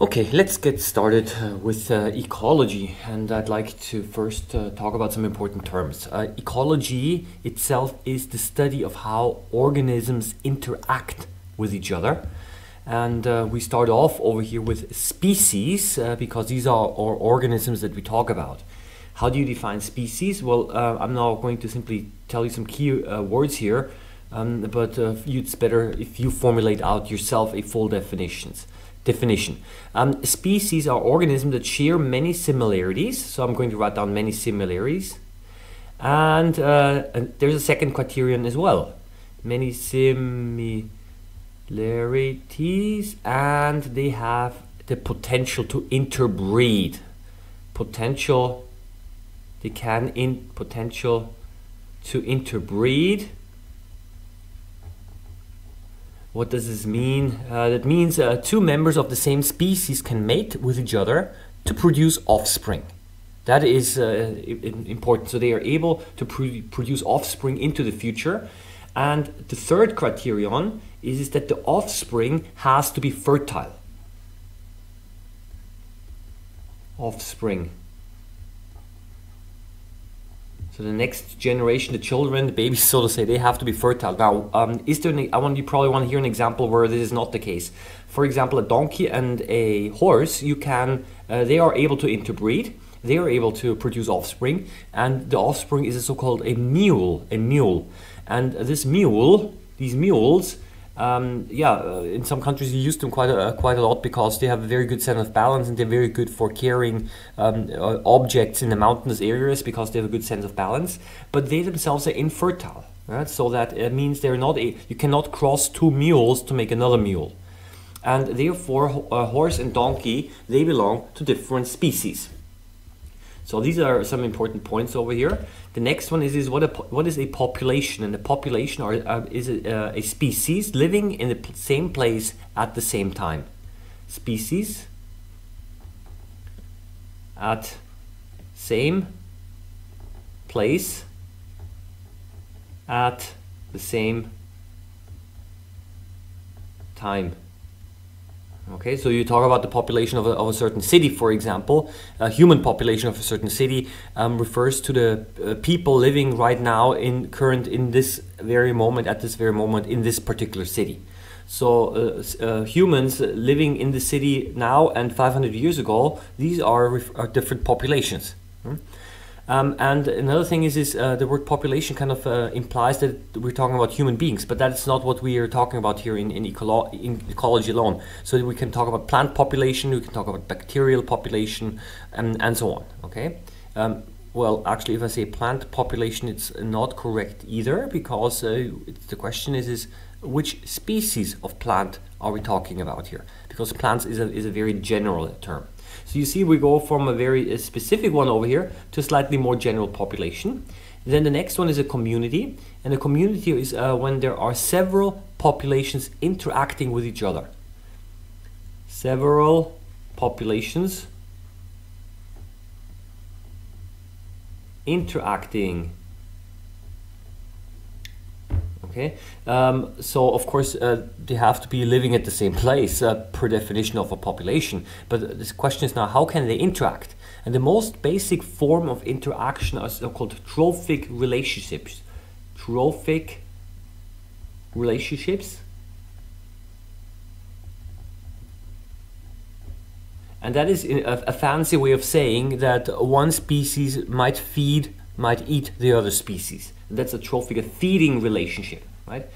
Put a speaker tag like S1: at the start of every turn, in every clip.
S1: Okay, let's get started uh, with uh, ecology, and I'd like to first uh, talk about some important terms. Uh, ecology itself is the study of how organisms interact with each other, and uh, we start off over here with species because these are our organisms that we talk about. How do you define species? Well, I'm now going to simply tell you some key words here, um, but it's better if you formulate out yourself a full definitions definition. Um, species are organisms that share many similarities. So I'm going to write down many similarities. And, uh, and there's a second criterion as well. Many similarities and they have the potential to interbreed. Potential, they can in potential to interbreed what does this mean? Uh, that means uh, two members of the same species can mate with each other to produce offspring. That is uh, important. So they are able to pr produce offspring into the future. And the third criterion is, is that the offspring has to be fertile. Offspring so the next generation, the children, the babies, so to say, they have to be fertile. Now, um, is there? I want you probably want to hear an example where this is not the case. For example, a donkey and a horse, you can, uh, they are able to interbreed. They are able to produce offspring, and the offspring is a so-called a mule, a mule, and this mule, these mules, um, yeah, uh, in some countries you use them quite a, quite a lot because they have a very good sense of balance and they're very good for carrying um, uh, objects in the mountainous areas because they have a good sense of balance. But they themselves are infertile, right? So that means they're not a you cannot cross two mules to make another mule, and therefore a horse and donkey they belong to different species. So these are some important points over here. The next one is, is what, a, what is a population? And a population are, uh, is a, uh, a, species living in the same place at the same time. Species at same place at the same time. Okay, so you talk about the population of a, of a certain city, for example. A human population of a certain city um, refers to the uh, people living right now in current in this very moment, at this very moment, in this particular city. So uh, uh, humans living in the city now and 500 years ago, these are, are different populations. Hmm? Um, and another thing is, is uh, the word population kind of uh, implies that we're talking about human beings, but that's not what we are talking about here in, in, ecolo in, ecology alone. So we can talk about plant population, we can talk about bacterial population, and, and so on. Okay. Um, well, actually, if I say plant population, it's not correct either because uh, the question is, is which species of plant are we talking about here? Because plants is a, is a very general term. So you see we go from a very specific one over here to slightly more general population. Then the next one is a community. And a community is uh, when there are several populations interacting with each other. Several populations interacting Okay, um, so of course uh, they have to be living at the same place uh, per definition of a population. But this question is now how can they interact? And the most basic form of interaction are so-called trophic relationships. Trophic relationships. And that is a, a fancy way of saying that one species might feed, might eat the other species. That's a trophic, a feeding relationship right?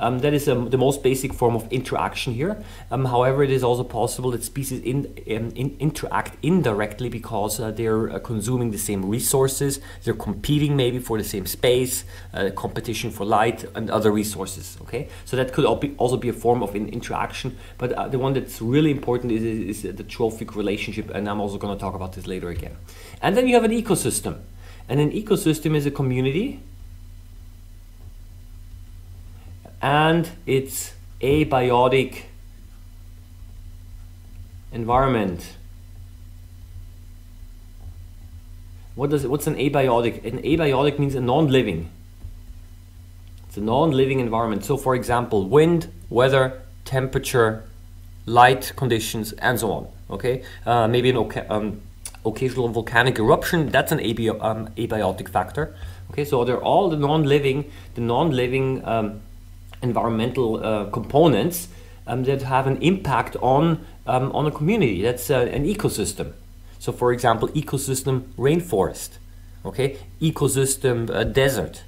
S1: Um, that is um, the most basic form of interaction here. Um, however, it is also possible that species in, um, in interact indirectly because uh, they're uh, consuming the same resources, they're competing maybe for the same space, uh, competition for light and other resources. Okay, so that could also be a form of an interaction. But uh, the one that's really important is, is, is the trophic relationship, and I'm also going to talk about this later again. And then you have an ecosystem, and an ecosystem is a community and its abiotic environment. What does it, what's an abiotic? An abiotic means a non-living. It's a non-living environment. So for example, wind, weather, temperature, light conditions, and so on. Okay, uh, maybe an oca- um, occasional volcanic eruption. That's an abi- um, abiotic factor. Okay, so they're all the non-living, the non-living um, environmental uh, components um, that have an impact on um, on a community. That's uh, an ecosystem. So, for example, ecosystem rainforest. Okay, ecosystem uh, desert,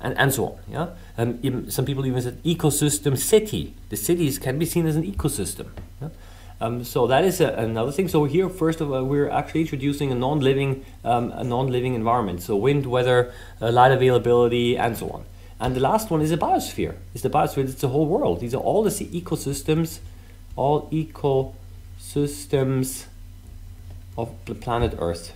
S1: and, and so on. Yeah, um, some people even said ecosystem city. The cities can be seen as an ecosystem. Yeah? Um, so that is a, another thing. So here, first of all, we're actually introducing a non-living, um, a non-living environment. So wind, weather, uh, light availability, and so on. And the last one is a biosphere. It's the biosphere. It's the whole world. These are all the ecosystems, all ecosystems of the planet Earth.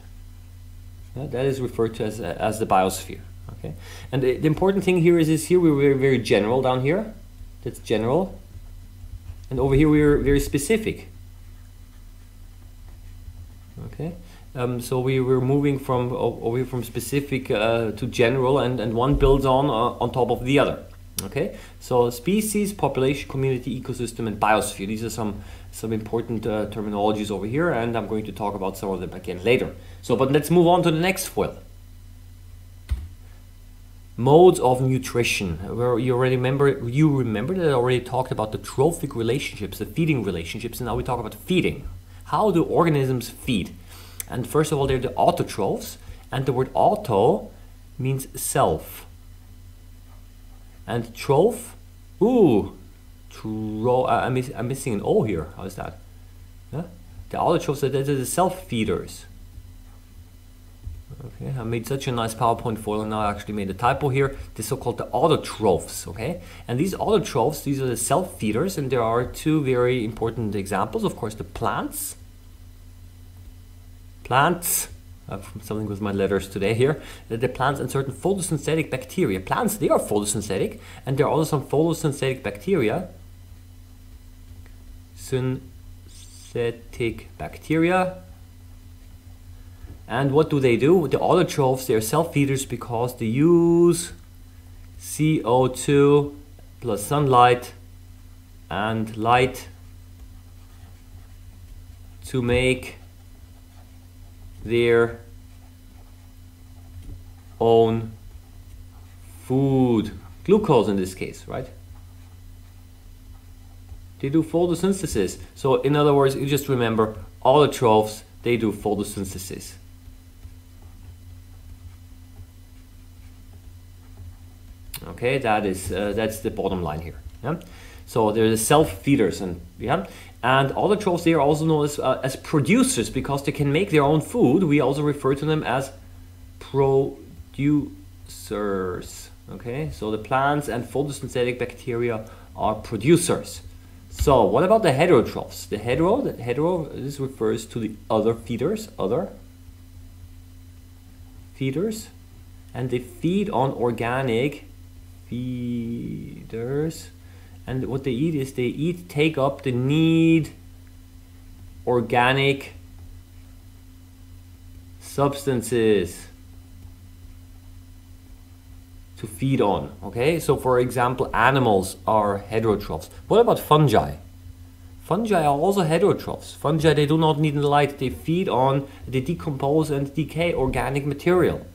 S1: Yeah, that is referred to as, uh, as the biosphere. Okay. And the, the important thing here is, is here we're very, very general down here. That's general. And over here we're very specific. Okay, um, so we were moving from over from specific uh, to general, and, and one builds on uh, on top of the other. Okay, so species, population, community, ecosystem, and biosphere. These are some some important uh, terminologies over here, and I'm going to talk about some of them again later. So, but let's move on to the next foil. Modes of nutrition. Where you already remember, you remember that I already talked about the trophic relationships, the feeding relationships, and now we talk about feeding. How do organisms feed? And first of all, they're the autotrophs, and the word auto means self. And troph, ooh, tro uh, I'm, miss missing an O here. How is that? Yeah? The autotrophs, are the self feeders. Okay, I made such a nice PowerPoint foil now I actually made a typo here. The so-called the autotrophs, okay? And these autotrophs, these are the self-feeders and there are two very important examples. Of course, the plants. Plants, have something with my letters today here. The plants and certain photosynthetic bacteria. Plants, they are photosynthetic and there are also some photosynthetic bacteria. Synthetic bacteria and what do they do? The autotrophs, they're self-feeders because they use CO2 plus sunlight and light to make their own food, glucose in this case, right? They do photosynthesis. So in other words, you just remember autotrophs, they do photosynthesis. Okay, that is uh, that's the bottom line here. Yeah. So they're the self feeders and yeah, and autotrophs they are also known as uh, as producers because they can make their own food. We also refer to them as producers. Okay, so the plants and photosynthetic bacteria are producers. So what about the heterotrophs? The hetero, the hetero, this refers to the other feeders, other feeders, and they feed on organic feeders and what they eat is they eat take up the need organic substances to feed on okay? So for example animals are heterotrophs. What about fungi? Fungi are also heterotrophs. Fungi they do not need the light. They feed on they decompose and decay organic material.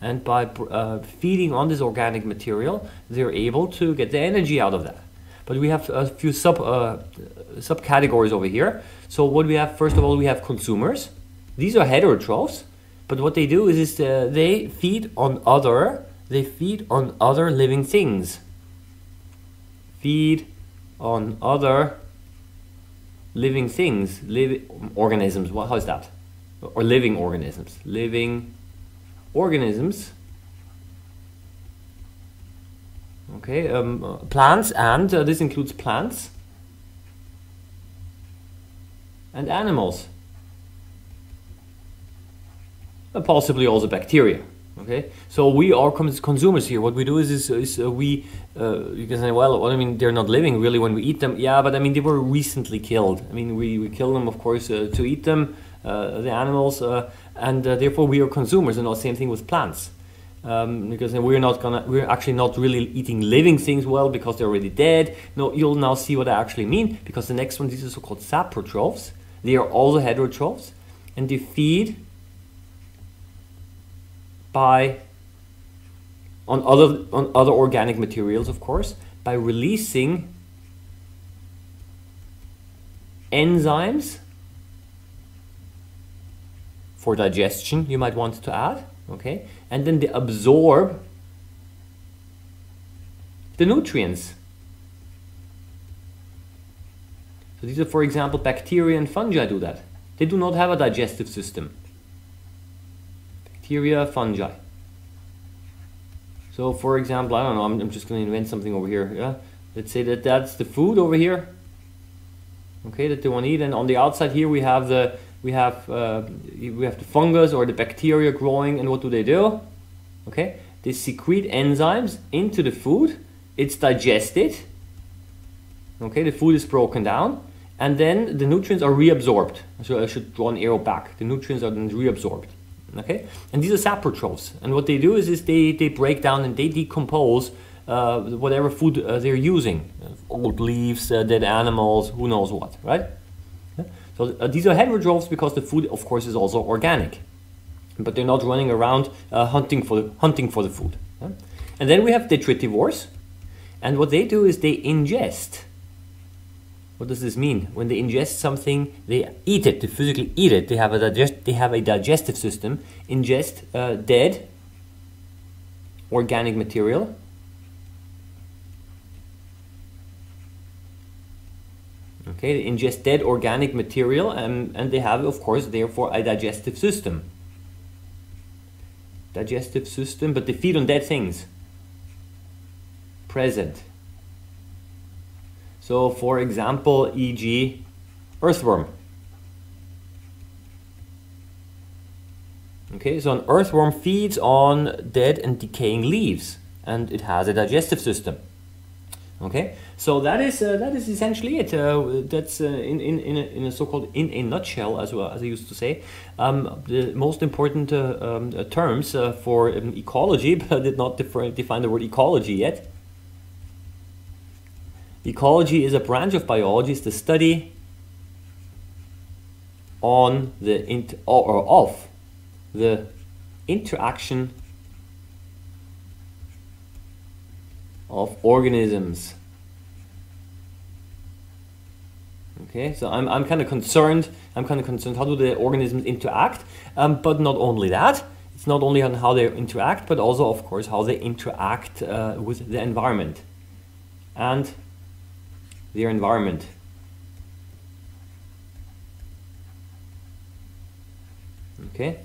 S1: And by uh, feeding on this organic material, they're able to get the energy out of that. But we have a few sub uh, subcategories over here. So what we have, first of all, we have consumers. These are heterotrophs, but what they do is, is uh, they feed on other, they feed on other living things. Feed on other living things, living organisms. What, how is that? Or living organisms, living organisms okay um, uh, plants and uh, this includes plants. And animals. And possibly also bacteria okay? So we are consumers here. What we do is, is, is uh, we uh, you can say well i mean they're not living really when we eat them. Yeah but i mean they were recently killed. I mean we, we kill them of course uh, to eat them uh, the animals and uh, therefore we are consumers and the same thing with plants um, because we're not gonna we're actually not really eating living things well because they're already dead. No you'll now see what I actually mean because the next one these are so-called saprotrophs. They are also heterotrophs and they feed by on other on other organic materials of course by releasing enzymes for digestion you might want to add okay? And then they absorb the nutrients. So these are for example bacteria and fungi do that. They do not have a digestive system. Bacteria fungi. So for example I don't know I'm, I'm just going to invent something over here yeah? Let's say that that's the food over here okay that they want to eat. And on the outside here we have the we have uh, we have the fungus or the bacteria growing and what do they do? Okay they secrete enzymes into the food. It's digested. Okay the food is broken down and then the nutrients are reabsorbed. So I should draw an arrow back. The nutrients are then reabsorbed. Okay? And these are saprotrophs. And what they do is, is they, they break down and they decompose uh, whatever food uh, they're using. Old leaves uh, dead animals who knows what right so uh, these are heterotrophs because the food of course is also organic but they're not running around uh, hunting for the, hunting for the food yeah? and then we have detritivores and what they do is they ingest what does this mean? When they ingest something, they eat it, they physically eat it. They have a, digest, they have a digestive system, ingest uh, dead organic material. Okay, they ingest dead organic material and, and they have, of course, therefore a digestive system. Digestive system, but they feed on dead things. Present. So for example, e.g. earthworm. Okay, so an earthworm feeds on dead and decaying leaves and it has a digestive system. Okay, so that is uh, that is essentially it. Uh, that's uh, in in in a, in a so-called in a nutshell, as well as I used to say, um, the most important uh, um, terms uh, for um, ecology, but I did not define the word ecology yet. Ecology is a branch of biology, it's the study on the int or of the interaction of organisms. Okay, so I'm, I'm kind of concerned, I'm kind of concerned how do the organisms interact, um, but not only that, it's not only on how they interact, but also of course how they interact uh, with the environment. And their environment. Okay,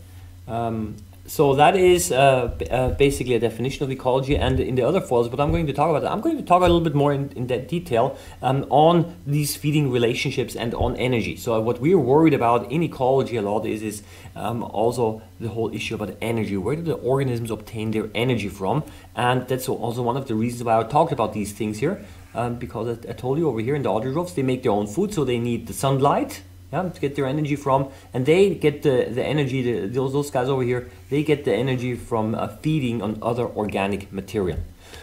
S1: um, so that is uh, uh, basically a definition of ecology and in the other files, but I'm going to talk about that. I'm going to talk a little bit more in, in that detail um, on these feeding relationships and on energy. So what we're worried about in ecology a lot is, is um, also the whole issue about energy. Where do the organisms obtain their energy from? And that's also one of the reasons why I talked about these things here um, because I, I, told you over here in the autotrophs, they make their own food, so they need the sunlight yeah, to get their energy from, and they get the, the energy, the, those, those guys over here, they get the energy from uh, feeding on other organic material.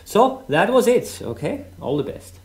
S1: So that was it, okay? All the best.